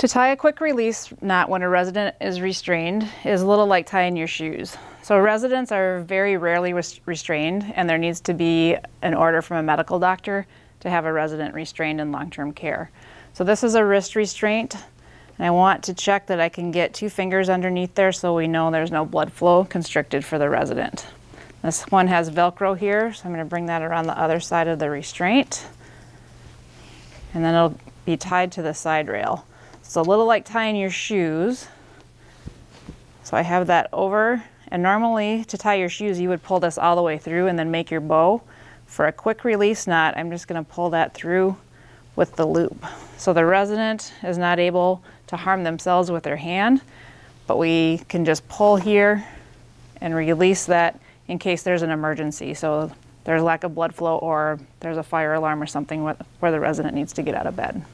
To tie a quick release knot when a resident is restrained is a little like tying your shoes. So residents are very rarely restrained and there needs to be an order from a medical doctor to have a resident restrained in long-term care. So this is a wrist restraint and I want to check that I can get two fingers underneath there so we know there's no blood flow constricted for the resident. This one has Velcro here, so I'm going to bring that around the other side of the restraint. And then it'll be tied to the side rail. It's a little like tying your shoes. So I have that over, and normally to tie your shoes, you would pull this all the way through and then make your bow. For a quick release knot, I'm just gonna pull that through with the loop. So the resident is not able to harm themselves with their hand, but we can just pull here and release that in case there's an emergency. So there's lack of blood flow or there's a fire alarm or something where the resident needs to get out of bed.